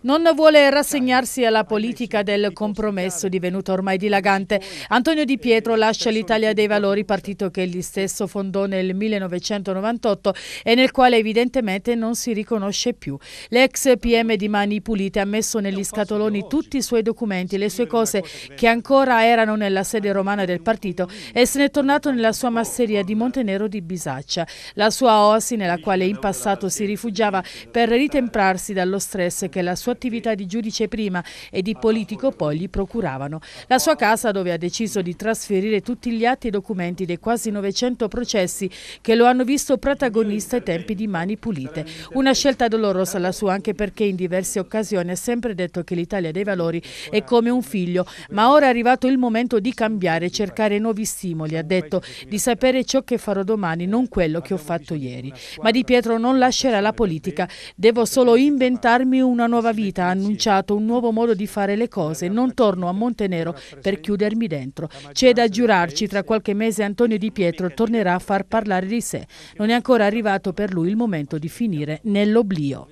Non vuole rassegnarsi alla politica del compromesso divenuto ormai dilagante. Antonio Di Pietro lascia l'Italia dei Valori, partito che egli stesso fondò nel 1998 e nel quale evidentemente non si riconosce più. L'ex PM di Mani Pulite ha messo negli scatoloni tutti i suoi documenti, le sue cose che ancora erano nella sede romana del partito e se n'è tornato nella sua masseria di Montenero di Bisaccia, la sua oasi nella quale in passato si rifugiava per ritemprarsi dallo stress stress che la sua attività di giudice prima e di politico poi gli procuravano. La sua casa dove ha deciso di trasferire tutti gli atti e documenti dei quasi 900 processi che lo hanno visto protagonista ai tempi di Mani Pulite. Una scelta dolorosa la sua anche perché in diverse occasioni ha sempre detto che l'Italia dei Valori è come un figlio, ma ora è arrivato il momento di cambiare, cercare nuovi stimoli, ha detto, di sapere ciò che farò domani, non quello che ho fatto ieri. Ma Di Pietro non lascerà la politica, devo solo inventarmi darmi una nuova vita, ha annunciato un nuovo modo di fare le cose. Non torno a Montenero per chiudermi dentro. C'è da giurarci, tra qualche mese Antonio Di Pietro tornerà a far parlare di sé. Non è ancora arrivato per lui il momento di finire nell'oblio.